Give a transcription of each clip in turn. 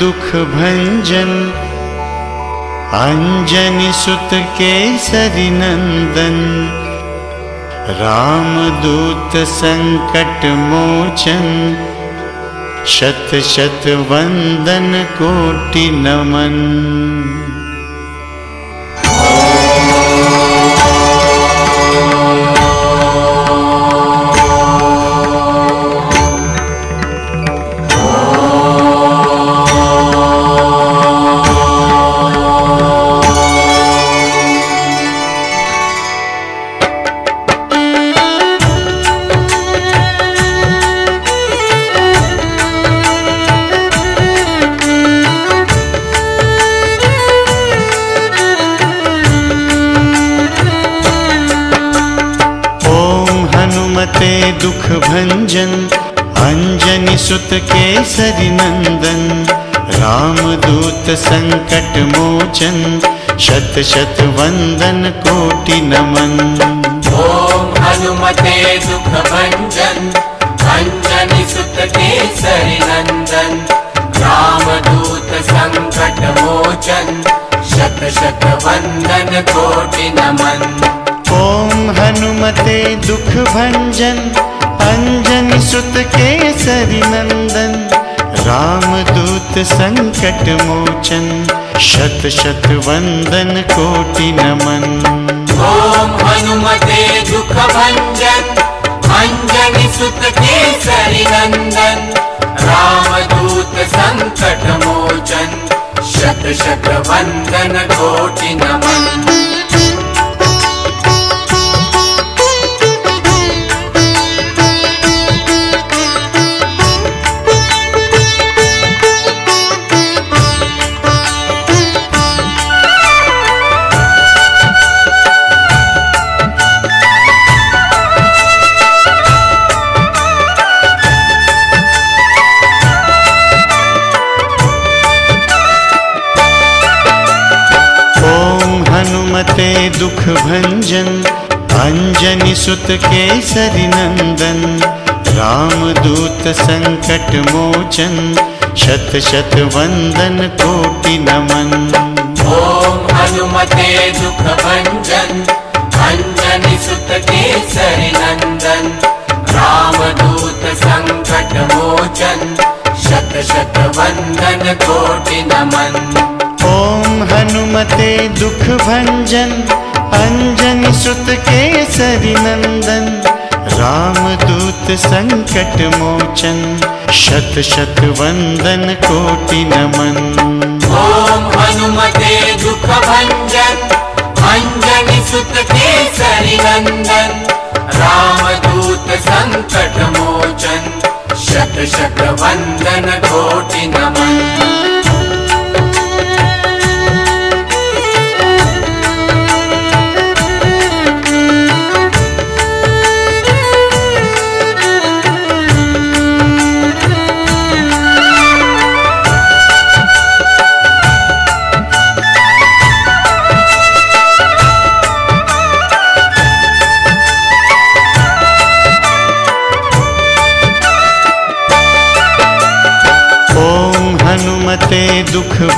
दुख भंजन अंजनी सुत केसरी नंदन। रामदूत संकट मोचन शत शत वंदन कोटि नमन सुत केसरी नंदन रामदूत संकट मोचन शत शत वंदन कोटि नमन। ओम हनुमते दुख भंजन अंजनी सुत केसरी नंदन रामदूत संकट मोचन शत शत वंदन कोटि नमन। ओम हनुमते दुख भंजन अंजनी सुत केसरी नंदन रामदूत संकट मोचन शत शत वंदन कोटि नमन। ओम दुख भंजन अंजनी सुत केसरी नंदन रामदूत संकट मोचन शत शत वंदन कोटि नमन भंजन। अंजनी सुत केसरी नंदन। रामदूत संकट मोचन। शत शत वंदन कोटि नमन। ओम हनुमते दुख भंजन। अंजनी सुत केसरी नंदन। रामदूत संकट मोचन। शत शत वंदन कोटि नमन। ओम हनुमते दुख भंजन। अंजनी सुत केसरी नंदन रामदूत संकट मोचन शत शत वंदन कोटि नमन ओम हनुमते दुख भंजन अंजनी सुत केसरी नंदन रामदूत संकट मोचन शत शत वंदन कोटि नमन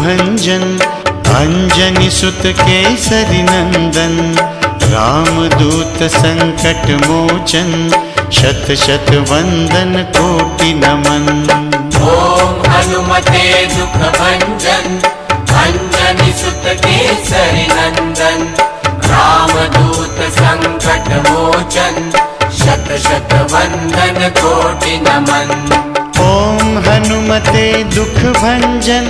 भंजन अंजनी सुत केसरी नंदन रामदूत संकट मोचन शत शत वंदन कोटि नमन। ओम हनुमते दुख भंजन अंजनी सुत केसरी नंदन रामदूत संकट मोचन शत शत वंदन कोटि नमन। ओम हनुमते दुख भंजन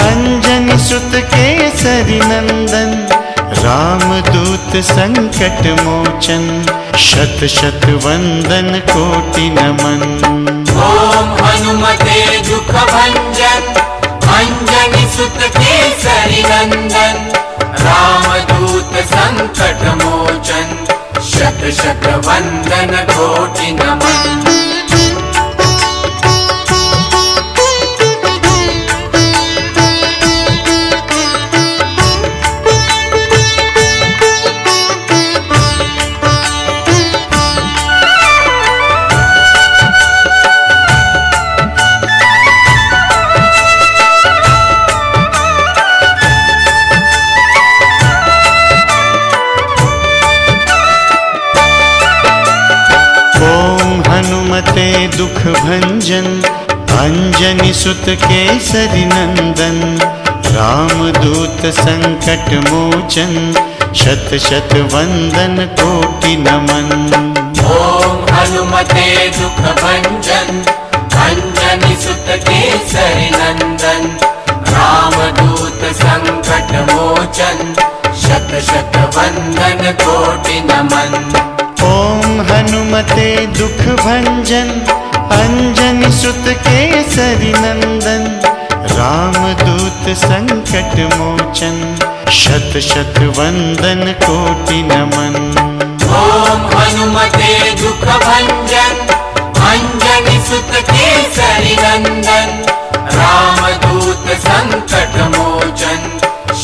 अंजनी सुत केसरी नंदन रामदूत संकट मोचन शत शत वंदन कोटि नमन। ओम दुख भंजन अंजनी सुत केसरी नंदन रामदूत संकट मोचन शत शत वंदन कोटि नमन भञ्जन अञ्जनि सुत केसरि नन्दन रामदूत सङ्कट मोचन शत शत वन्दन कोटि नमन ॐ हनुमते दुःख भञ्जन अञ्जनि सुत केसरि नन्दन रामदूत सङ्कट मोचन शत शत वन्दन कोटि नमन ॐ हनुमते दुःख भञ्जन अञ्जनि सुत केसरि नन्दन रामदूत सङ्कट मोचन शत शत वन्दन कोटि नमन। ॐ हनुमते दुःख भञ्जन सुत केसरि नन्दन रामदूत सङ्कट मोचन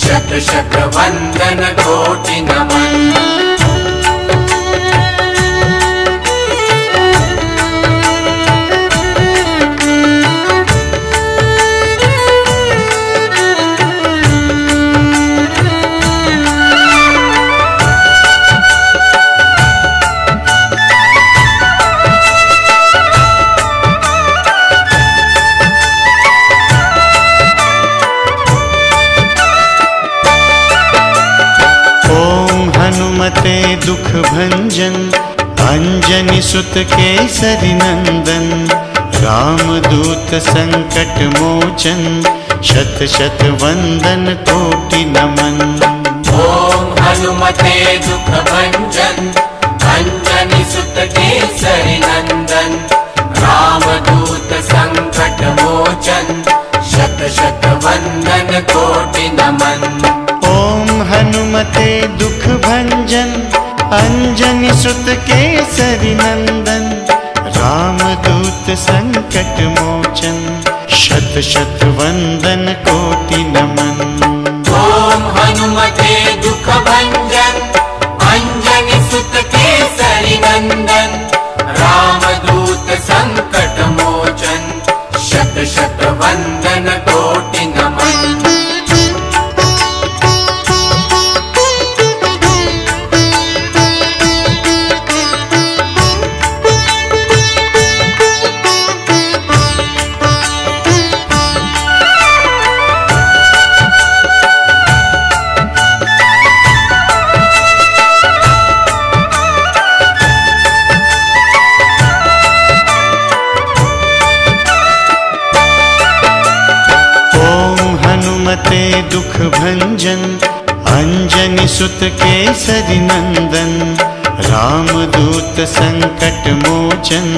शत शत वन्दन कोटि नमन सुत केसरि नन्दन रामदूत सङ्कट मोचन शत शत वन्दन कोटि नमन। ॐ हनुमते दुःख भञ्जन अञ्जनि सुत केसरि नन्दन रामदूत सङ्कट मोचन शत शत वन्दन कोटि नमन। ॐ हनुमते दुःख भञ्जन अञ्जनि सुत केसरि नन्दन रामदूत सङ्कट मोचन शत शत वन्दन कोटि नमन। ॐ हनुमते दुःख भञ्जन अञ्जनि सुत केसरि नन्दन रामदूत सङ्कट मोचन शत शत वन्दन केसरि नन्दन रामदूत सङ्कट मोचन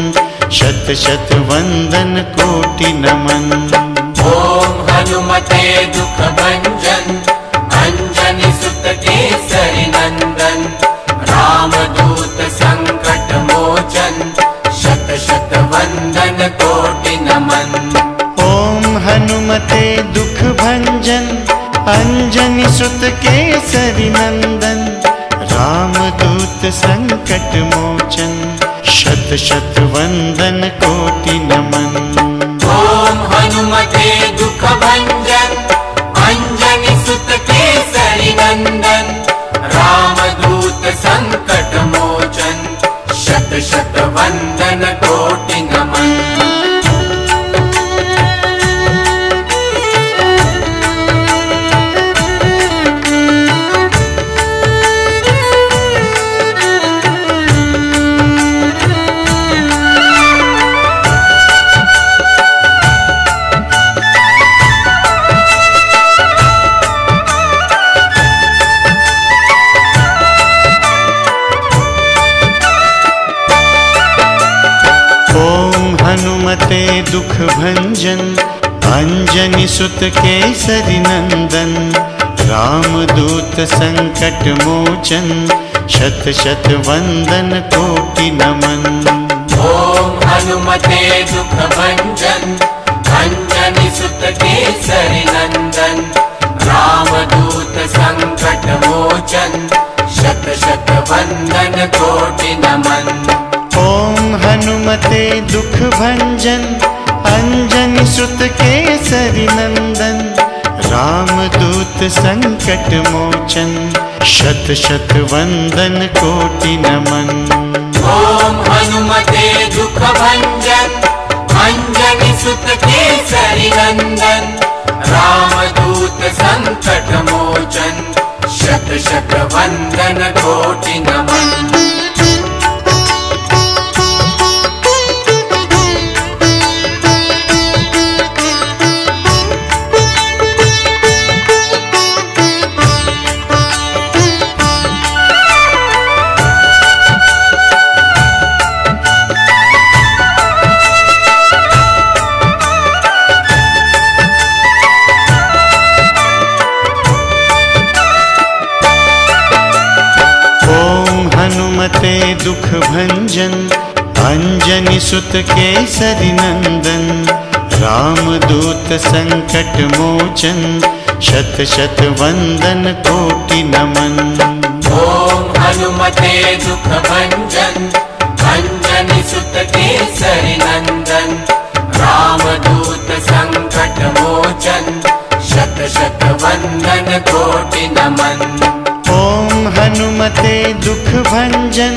शत शत वन्दन कोटि नमन। ॐ हनुमते दुःख भञ्जन अञ्जनि सुत केसरि नन्दन रामदूत सङ्कट मोचन शत शत वन्दन कोटि नमन। ॐ हनुमते दुःख भञ्जन अञ्जनि सुत केसरि नन्दन रामदूत सङ्कट मोचन शत शत वन्दन कोटि नमन। ॐ हनुमते दुःख भञ्जन अञ्जनि सुत केसरि नन्दन दुःख भञ्जन अञ्जनि सुत केसरि नन्दन रामदूत सङ्कट मोचन शत शत वन्दन कोटि नमन। ॐ हनुमते दुःख भञ्जन अञ्जनि सुत केसरि नन्दन रामदूत सङ्कट मोचन शत शत वन्दन कोटि नमन। ॐ हनुमते दुःख भञ्जन अञ्जनि सुत केसरि नन्दन रामदूत सङ्कट मोचन शत शत वन्दन कोटि नमन। ॐ हनुमते दुःख भञ्जन सुत केसरी नन्दन रामदूत सङ्कट मोचन शत शत वन्दन कोटि नमन सुत केसरि नन्दन रामदूत संकट मोचन शत शत वन्दन कोटि नमन। ॐ हनुमते दुख भञ्जन अञ्जनि सुत केसरि नन्दन रामदूत संकट मोचन शत शत वन्दन कोटि नमन। ओम हनुमते दुख भञ्जन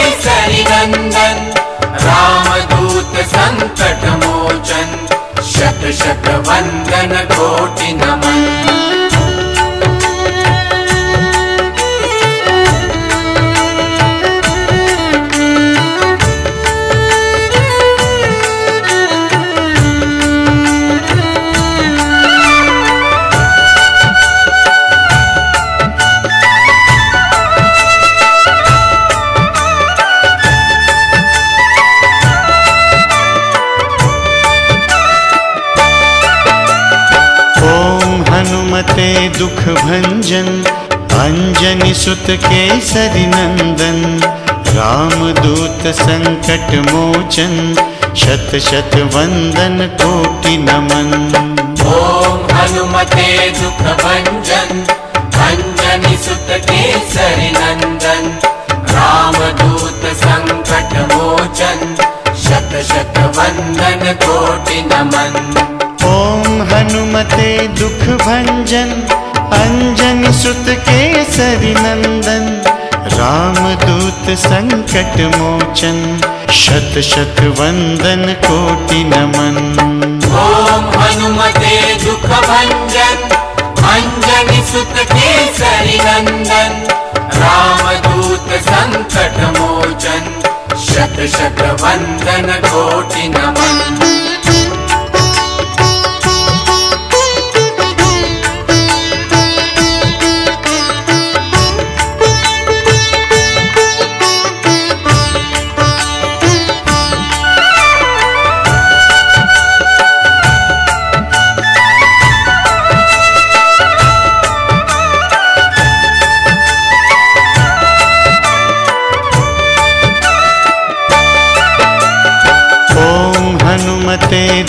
अञ्जनि सुत केसरि नन्दन रामदूत सङ्कट मोचन शत शत वन्दन कोटि नमन। ॐ हनुमते दुख भञ्जन अञ्जनि सुत केसरि नन्दन रामदूत सङ्कट मोचन शत शत वन्दन कोटि नमन। ॐ हनुमते दुख भञ्जन अञ्जनि सुत केसरि नन्दन रामदूत सङ्कट मोचन शत शत वन्दन कोटि नमन। ॐ हनुमते दुख भञ्जन अञ्जनि सुत केसरि नन्दन रामदूत सङ्कट मोचन शत शत वन्दन कोटि नमन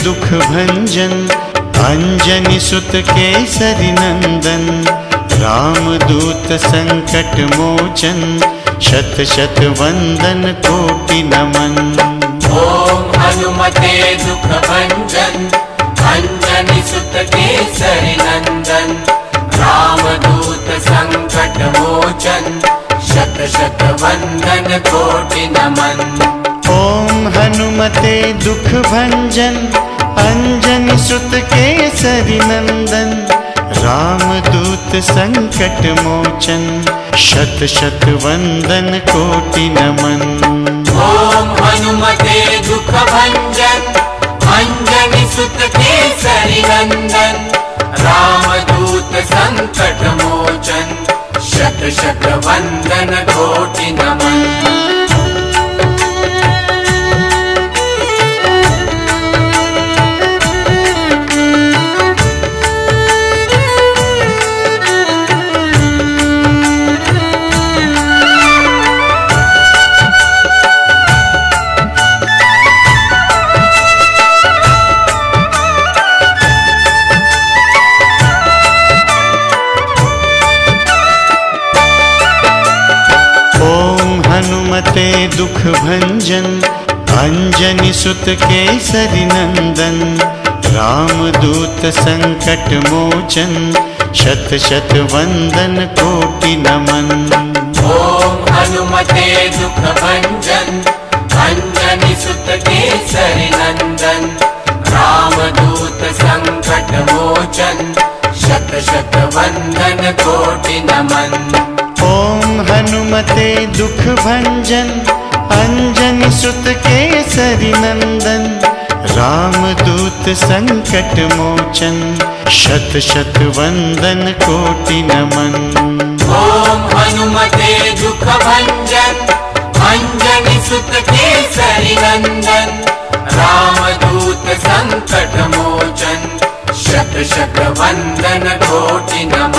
दुख भञ्जन अञ्जनि सुत केसरि नन्दन रामदूत सङ्कट मोचन शत शत वन्दन कोटि नमन। ॐ हनुमते दुख भञ्जन अञ्जनि सुत केसरि नन्दन रामदूत सङ्कट मोचन शत शत वन्दन कोटि नमन। ॐ हनुमते दुख भञ्जन अञ्जनि सुत केसरि नन्दन रामदूत सङ्कट मोचन शत शत वन्दन कोटि नमन। हनुमते दुख भञ्जन अञ्जनि सुत केसरि नन्दन रामदूत सङ्कट मोचन शत शत वन्दन कोटि नमन दुख सुत केसरी नंदन रामदूत संकट मोचन शत शत वंदन कोटि नमन। ॐ हनुमते दुःखभञ्जन अञ्जनि सुत केसरि नन्दन रामदूत सङ्कट मोचन शत शत वन्दन कोटि नमन। ओम हनुमते दुख भंजन अंजनी सुत केसरी नंदन रामदूत संकट मोचन शत शत वंदन कोटि नमन। सुत केसरि नन्दन रामदूत सङ्कट मोचन शत शत वन्दन कोटि नमन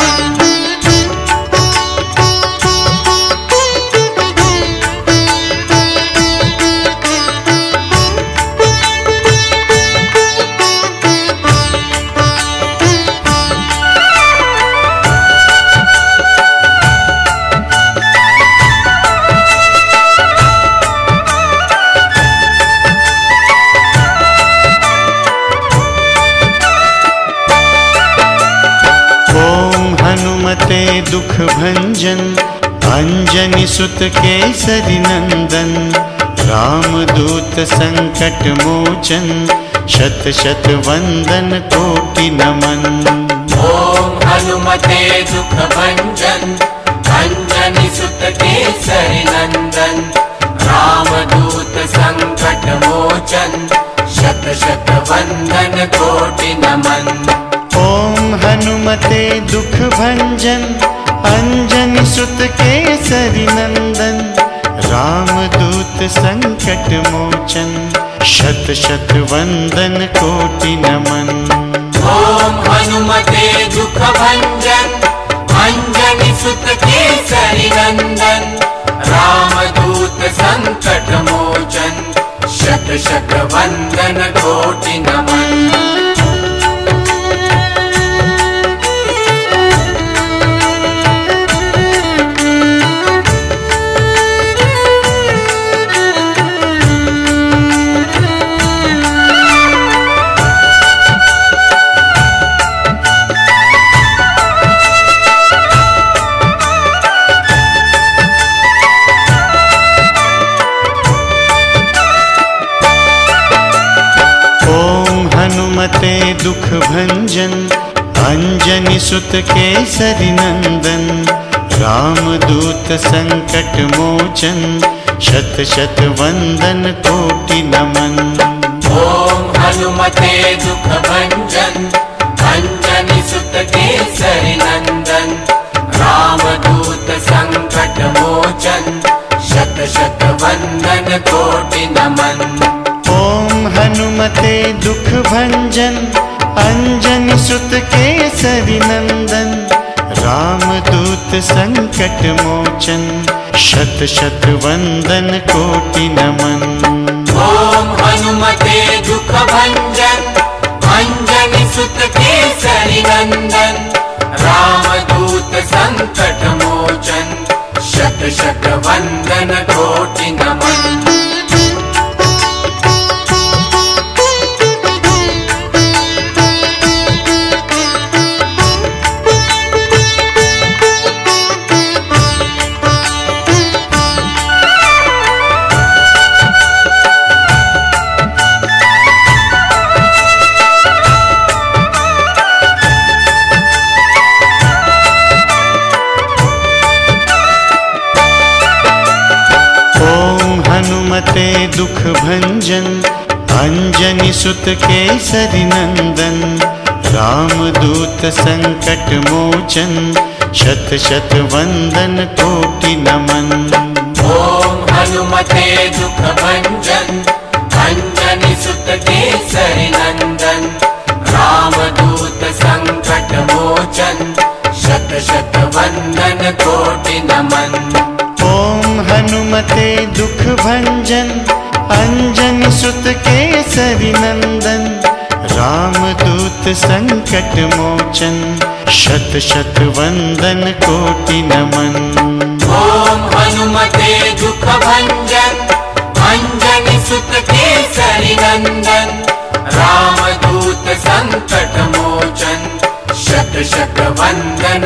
सुत केसरी नंदन रामदूत संकट मोचन शत शत वंदन कोटि नमन। ॐ हनुमते दुःखभञ्जन अञ्जनि सुत केसरि नन्दन रामदूत सङ्कट मोचन शत शत वन्दन कोटि नमन। ओम हनुमते दुख भंजन अंजनी सुत केसरी नंदन रामदूत संकट मोचन शत शत वंदन कोटि नमन। हनुमते दुःखभञ्जन अञ्जनि सुत केसरि नन्दन रामदूत सङ्कट मोचन शत शत वन्दन कोटि नमन अंजनी सुत केसरी नंदन रामदूत संकट मोचन शत शत वंदन कोटि नमन ॐ हनुमते अञ्जनि सुत केसरि नन्दन रामदूत सङ्कट मोचन शत शत वन्दन कोटि नमन ओम हनुमते दुख भंजन अंजनी सुत केसरी नंदन रामदूत संकट मोचन शत शत वंदन कोटि नमन। हनुमते दुःखभञ्जन अञ्जनि सुत केसरि नन्दन रामदूत सङ्कट मोचन शत शत वन्दन कोटि नमन सुत केसरी नंदन रामदूत संकट मोचन शत शत वंदन कोटि नमन। ॐ हनुमते दुःखभञ्जन अञ्जनि सुत केसरि नन्दन रामदूत सङ्कट मोचन शत शत वन्दन कोटि नमन। ओम हनुमते दुख भंजन अंजनी सुत केसरी नंदन रामदूत संकट मोचन शत शत वंदन कोटि नमन। हनुमते दुःखभञ्जन अञ्जनि सुत केसरी नन्दन रामदूत सङ्कट मोचन शत शत वन्दन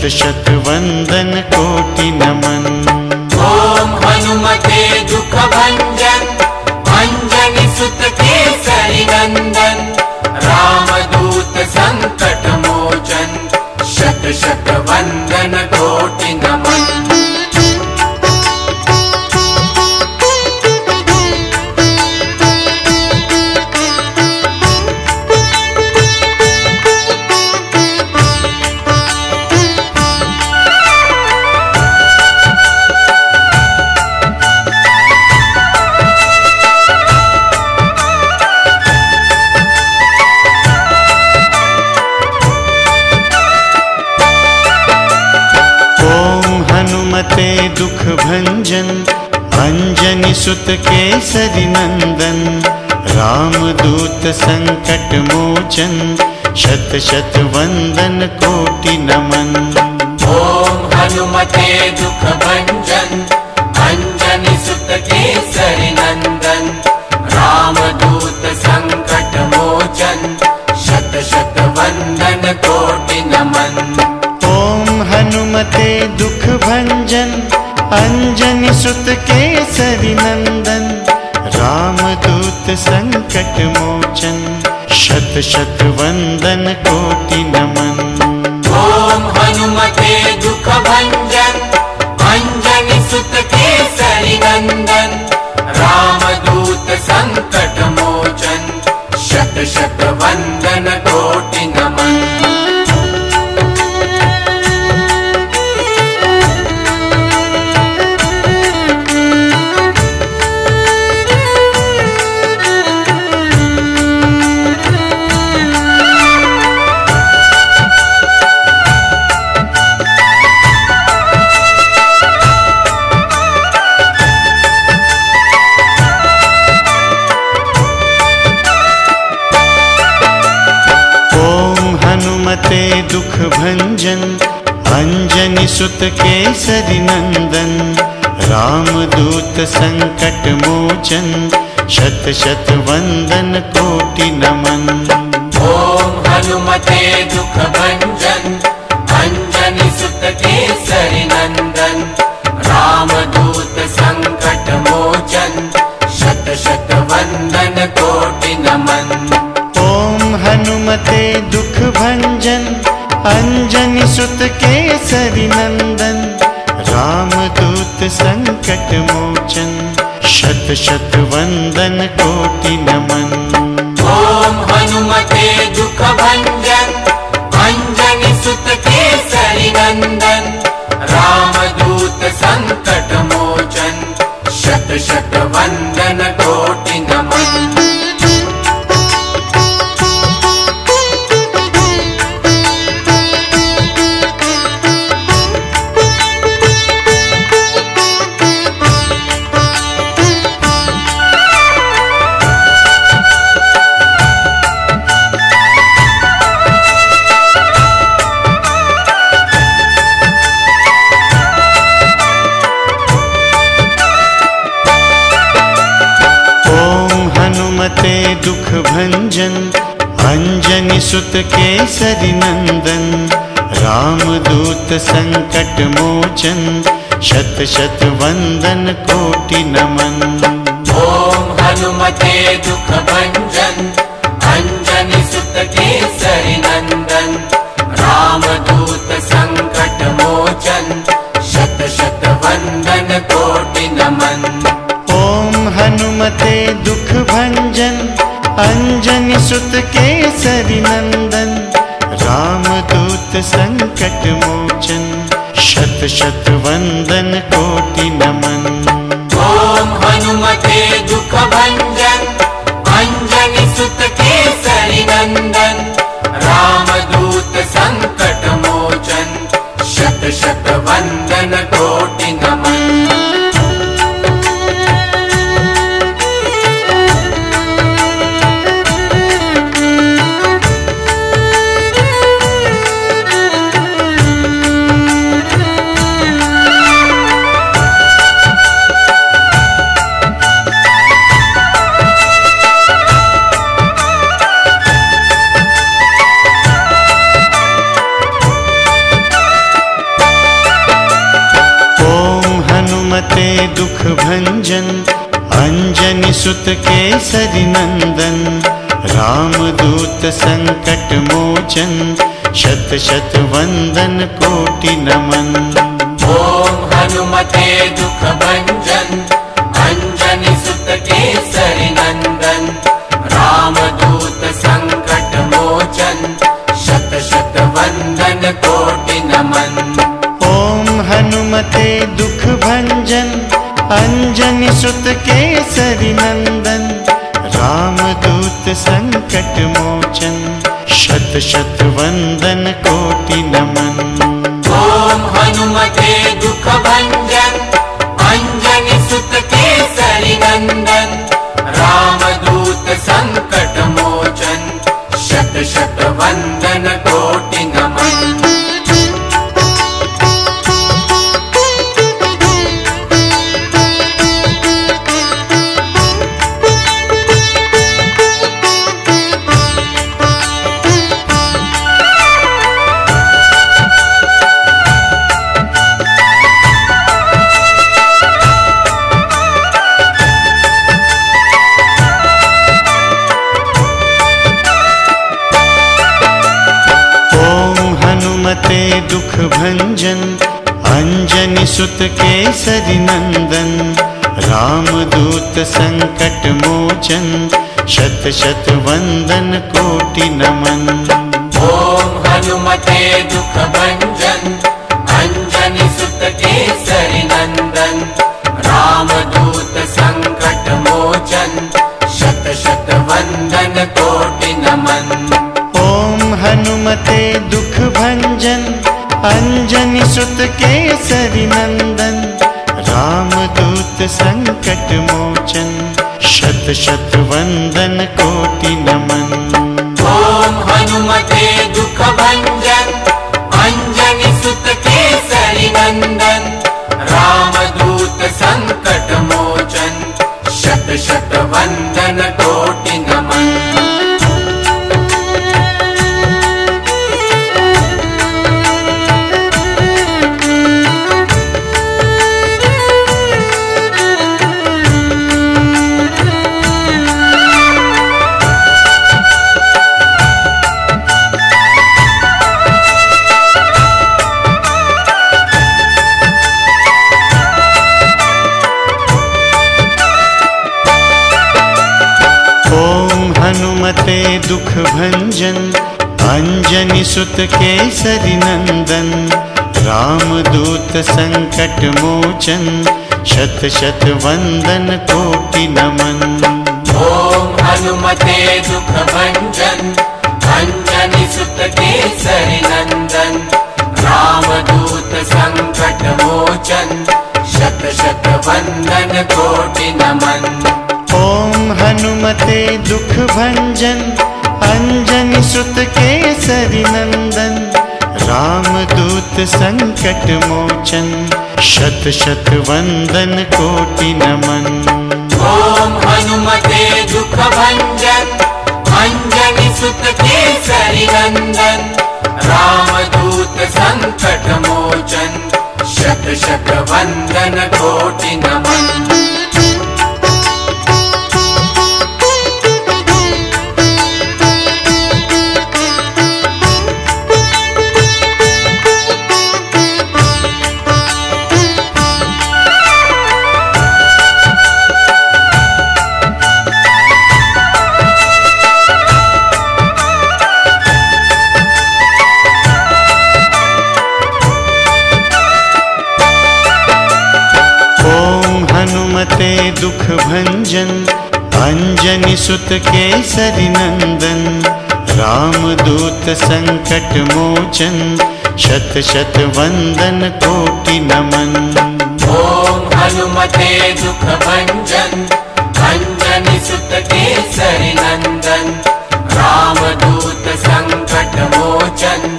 शत शत वन्दन कोटि नमन। ॐ हनुमते दुख भञ्जन दुख भञ्जन अञ्जनि सुत केसरि नन्दन रामदूत सङ्कट मोचन शत शत वन्दन कोटि नमन। ॐ हनुमते दुख भञ्जन अञ्जनि सुत केसरि नन्दन रामदूत सङ्कट मोचन शत शत वन्दन कोटि नमन अञ्जनि सुत केसरि नन्दन रामदूत सङ्कट मोचन शत शत वन्दन कोटि नमन। ॐ हनुमते दुख भञ्जन अञ्जनि सुत केसरि नन्दन रामदूत सङ्कट मोचन शत शत वन्दन सुत केसरि नंदन रामदूत संकट मोचन शत शत वंदन कोटि नमन। ओम हनुमते दुख रामदूत सङ्कट मोचन शत शत वन्दन कोटि नमन। ॐ हनुमते दुख भञ्जन अञ्जनि सुत केसरि नन्दन रामदूत सङ्कट मोचन शत शत सुत केसरी नंदन रामदूत संकट मोचन शत शत वंदन कोटि नमन ॐ हनुमते दुःख भञ्जन अञ्जनि सुत केसरि नन्दन रामदूत सङ्कट मोचन शत शत वन्दन कोटि नमन ओम हनुमते दुख भंजन अंजनी सुत संकट मोचन शत शत वंदन कोटि हनुमते दुख भंजन अंजनी सुत केसरी नंदन। रामदूत संकट मोचन शत शत वंदन कोटि नमन। ॐ हनुमते दुःख भञ्जन अञ्जनि सुत केसरि नन्दन रामदूत सङ्कट मोचन शत शत वन्दन कोटि सुत नंदन रामदूत संकट मोचन शत शत वंदन कोटि नमन। सुत केसरी नंदन रामदूत संकट मोचन शत शत वंदन कोटि नमन। ॐ हनुमते दुःख सुत केसरी नंदन रामदूत संकट मोचन शत शत वंदन कोटि नमन सुत केसरी नंदन रामदूत संकट मोचन शत शत वंदन कोटि नमन। ॐ हनुमते दुःख भञ्जन अञ्जनि सुत केसरि नन्दन रामदूत सङ्कट मोचन शत शत वन्दन कोटि नमन। ओम हनुमते दुख भंजन अंजनी सुत केसरी नंदन रामदूत संकट मोचन शत शत वंदन कोटि नमन। भञ्जन अञ्जनि सुत केसरी नन्दन रामदूत सङ्कट मोचन शत शत वन्दन कोटि नमन हनुमते दुख भञ्जन अञ्जनि सुत केसरि नन्दन रामदूत सङ्कट मोचन शत शत वन्दन कोटि नमन। ॐ हनुमते दुख भञ्जन अञ्जनि सुत केसरि नन्दन रामदूत सङ्कट मोचन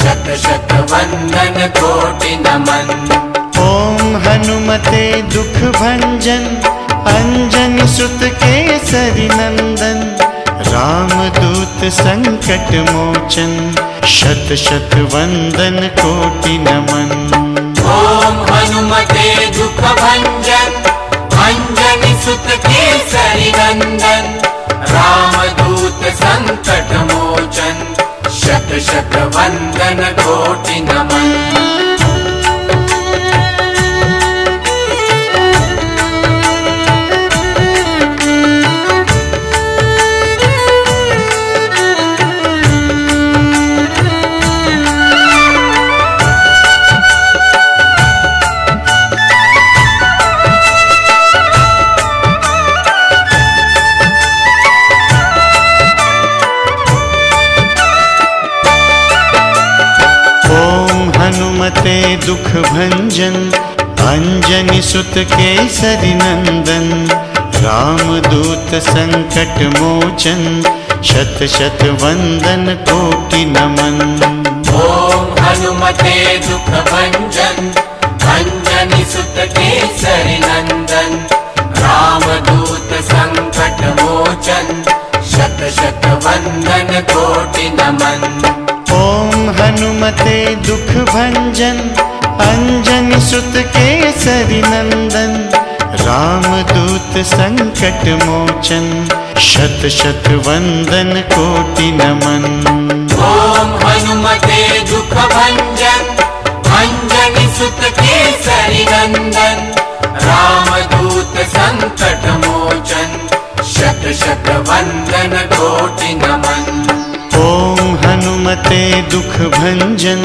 शत शत वन्दन कोटि नमन। ॐ हनुमते दुख भञ्जन अञ्जनि सुत केसरि नन्दन रामदूत सङ्कट मोचन शत शत वन्दन कोटि नमन। ॐ हनुमते दुख भञ्जन अञ्जनि सुत केसरि नन्दन रामदूत सङ्कट मोचन शत शत वन्दन कोटि नमन सुत केसरि नन्दन रामदूत सङ्कट मोचन शत शत वन्दन कोटि नमन। ॐ हनुमते दुख भञ्जन अञ्जनि सुत केसरि नन्दन रामदूत सङ्कट मोचन शत शत वन्दन कोटि नमन। ॐ हनुमते दुख भञ्जन अञ्जनि सुत केसरि नन्दन रामदूत सङ्कट मोचन शत शत वन्दन कोटि नमन। ॐ हनुमते दुख भञ्जन अञ्जनि सुत केसरि नन्दन रामदूत सङ्कट मोचन शत शत वन्दन कोटि नमन। ॐ हनुमते दुख भञ्जन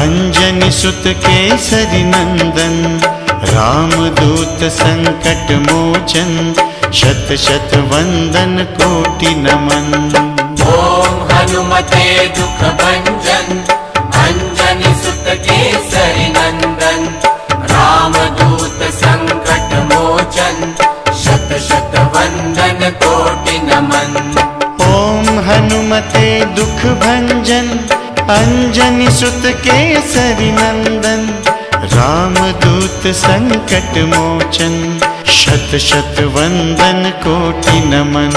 अञ्जनि सुत केसरि नन्दन रामदूत सङ्कट मोचन शत शत वन्दन कोटि नमन। ॐ हनुमते दुख अञ्जनि सुत केसरि नन्दन रामदूत सङ्कट मोचन शत शत वन्दन कोटि नमन। ॐ हनुमते दुख भञ्जन अञ्जनि सुत केसरि नन्दन रामदूत सङ्कट मोचन शत शत वन्दन कोटि नमन